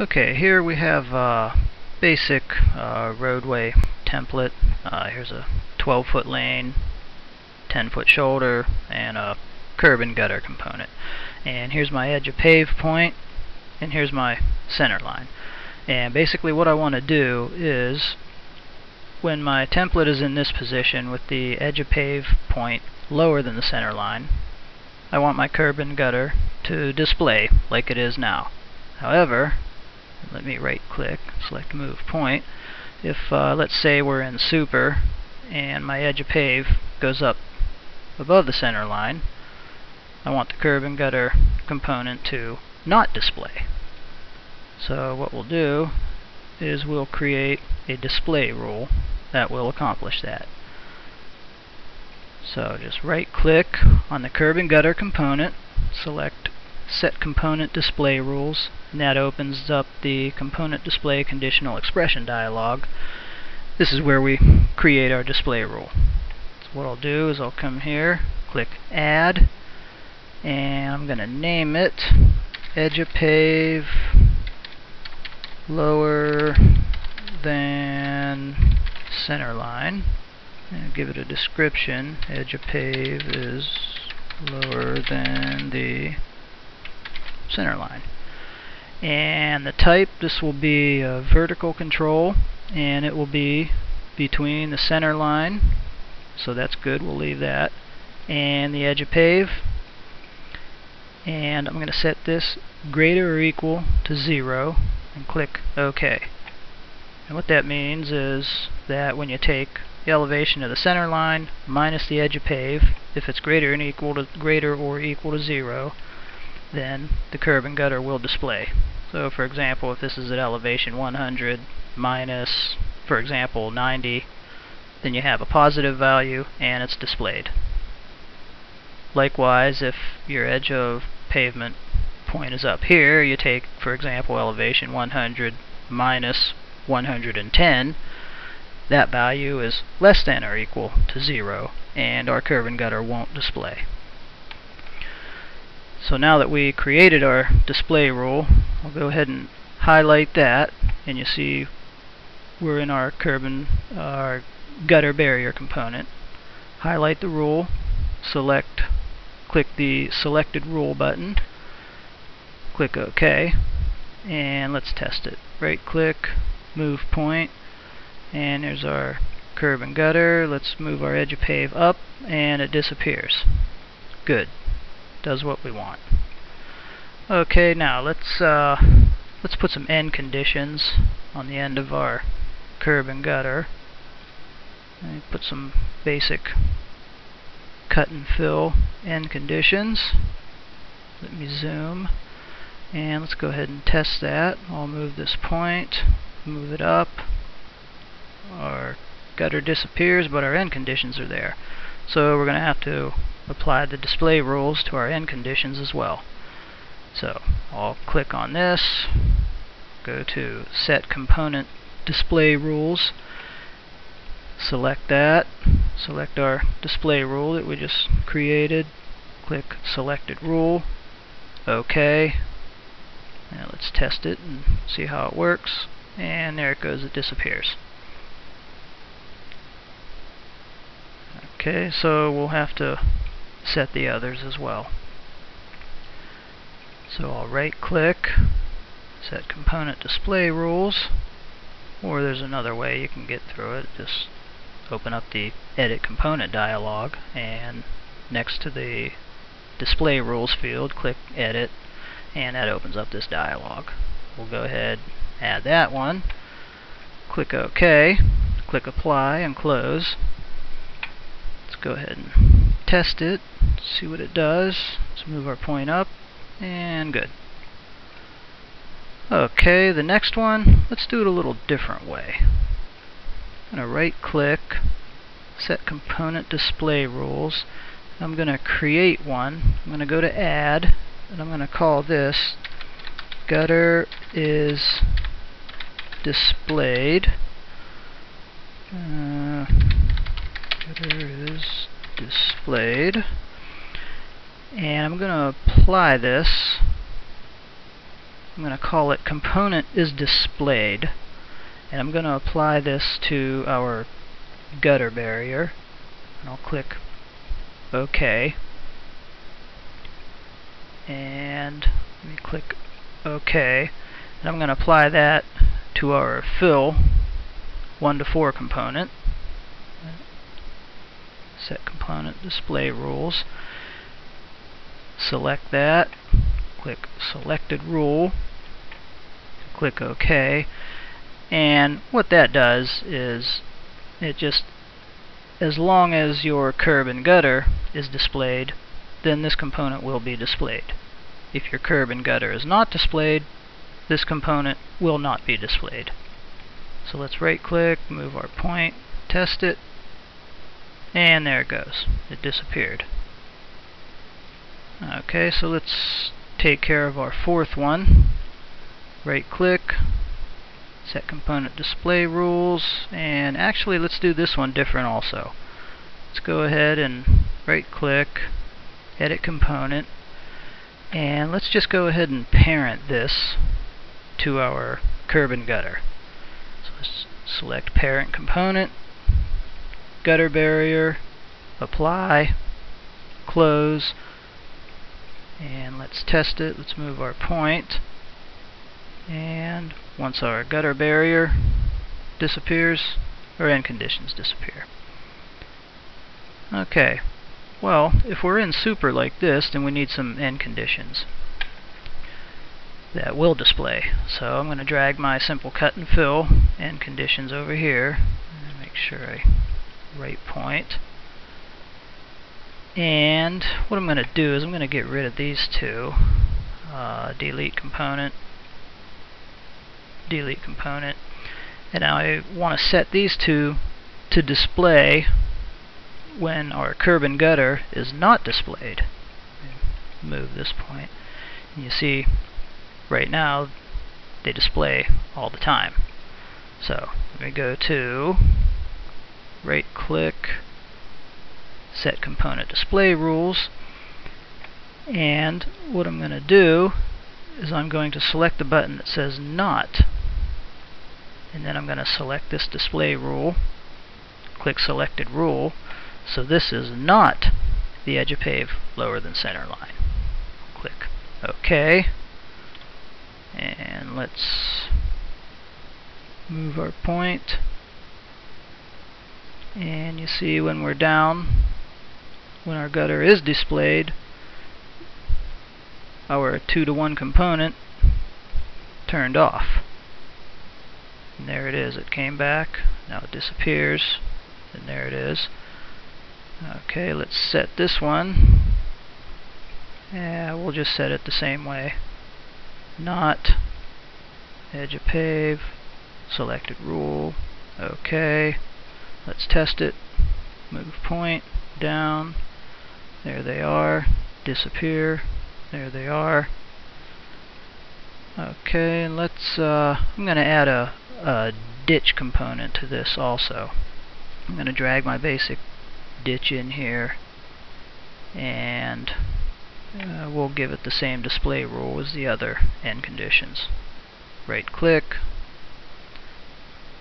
Okay, here we have a basic uh, roadway template. Uh, here's a 12 foot lane, 10 foot shoulder, and a curb and gutter component. And here's my edge of pave point, and here's my center line. And basically what I want to do is, when my template is in this position with the edge of pave point lower than the center line, I want my curb and gutter to display like it is now. However, let me right click, select move point. If uh, let's say we're in super and my edge of pave goes up above the center line, I want the curb and gutter component to not display. So what we'll do is we'll create a display rule that will accomplish that. So just right click on the curb and gutter component, select set component display rules and that opens up the component display conditional expression dialog. This is where we create our display rule. So what I'll do is I'll come here click add and I'm gonna name it edge of pave lower than center line. And give it a description. Edge of pave is lower than the center line. And the type, this will be a vertical control, and it will be between the center line, so that's good, we'll leave that, and the edge of pave. And I'm going to set this greater or equal to 0, and click OK. And what that means is that when you take the elevation of the center line minus the edge of pave, if it's greater and equal to greater or equal to 0, then the curb and gutter will display. So for example, if this is at elevation 100 minus, for example, 90, then you have a positive value and it's displayed. Likewise, if your edge of pavement point is up here, you take, for example, elevation 100 minus 110, that value is less than or equal to 0, and our curb and gutter won't display. So now that we created our display rule, I'll go ahead and highlight that, and you see we're in our curb and our gutter barrier component. Highlight the rule, select, click the selected rule button, click OK, and let's test it. Right click, move point, and there's our curb and gutter. Let's move our edge of pave up, and it disappears. Good does what we want. Okay, now let's uh, let's put some end conditions on the end of our curb and gutter. And put some basic cut and fill end conditions. Let me zoom. And let's go ahead and test that. I'll move this point, move it up. Our gutter disappears, but our end conditions are there. So we're going to have to apply the display rules to our end conditions as well. So I'll click on this, go to set component display rules, select that, select our display rule that we just created, click selected rule, OK. Now let's test it and see how it works. And there it goes, it disappears. Okay, so we'll have to set the others as well. So I'll right click, set component display rules, or there's another way you can get through it. Just open up the edit component dialog and next to the display rules field click edit and that opens up this dialog. We'll go ahead add that one, click OK, click apply and close. Let's go ahead and test it, see what it does. Let's move our point up, and good. Okay, the next one, let's do it a little different way. I'm going to right click, set component display rules. I'm going to create one. I'm going to go to add, and I'm going to call this gutter is displayed. Uh, gutter is displayed. And I'm going to apply this. I'm going to call it component is displayed. And I'm going to apply this to our gutter barrier. And I'll click OK. And let me click OK. And I'm going to apply that to our fill 1 to 4 component set component display rules. Select that click selected rule click OK. And what that does is it just as long as your curb and gutter is displayed then this component will be displayed. If your curb and gutter is not displayed this component will not be displayed. So let's right click move our point test it and there it goes it disappeared okay so let's take care of our fourth one. Right click, set component display rules, and actually let's do this one different also. Let's go ahead and right click, edit component, and let's just go ahead and parent this to our curb and gutter. So let's select parent component, gutter barrier, apply, close, and let's test it. Let's move our point. And once our gutter barrier disappears, our end conditions disappear. Okay, well, if we're in super like this, then we need some end conditions that will display. So I'm going to drag my simple cut and fill end conditions over here. And make sure I right point. And what I'm going to do is I'm going to get rid of these two. Uh, delete component, delete component. And now I want to set these two to display when our curb and gutter is not displayed. Move this point. And you see right now they display all the time. So let me go to right click set component display rules and what I'm going to do is I'm going to select the button that says not and then I'm going to select this display rule click selected rule so this is not the edge of pave lower than center line. Click OK and let's move our point and you see when we're down when our gutter is displayed, our 2 to 1 component turned off. And there it is, it came back, now it disappears, and there it is. Okay, let's set this one. Yeah, we'll just set it the same way. Not edge of pave, selected rule, okay. Let's test it. Move point down, there they are. Disappear. There they are. Okay, let's, uh, I'm going to add a, a ditch component to this also. I'm going to drag my basic ditch in here and uh, we'll give it the same display rule as the other end conditions. Right click,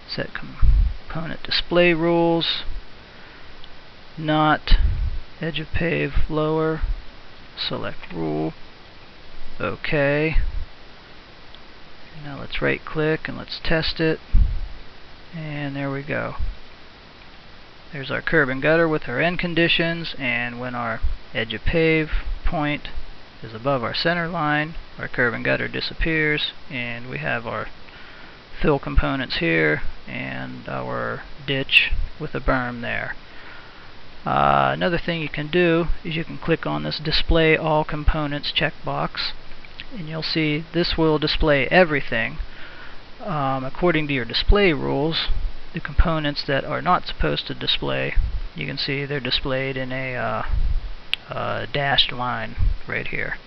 set component display rules, not edge of pave lower, select rule, OK. Now let's right click and let's test it. And there we go. There's our curb and gutter with our end conditions and when our edge of pave point is above our center line, our curb and gutter disappears and we have our fill components here and our ditch with a berm there. Uh, another thing you can do is you can click on this display all components checkbox and you'll see this will display everything um, according to your display rules the components that are not supposed to display you can see they're displayed in a uh, uh, dashed line right here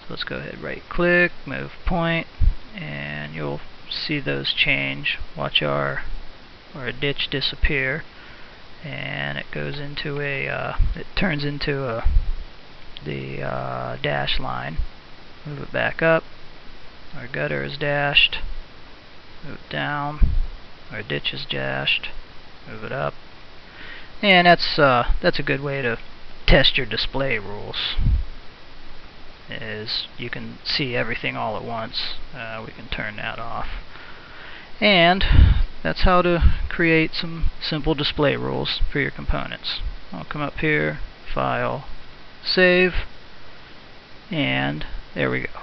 so let's go ahead right click move point and you'll see those change. Watch our our ditch disappear. And it goes into a uh, it turns into a the uh, dash line. Move it back up. Our gutter is dashed, move it down, our ditch is dashed, move it up. And that's uh, that's a good way to test your display rules. Is you can see everything all at once. Uh, we can turn that off. And that's how to create some simple display rules for your components. I'll come up here, File, Save, and there we go.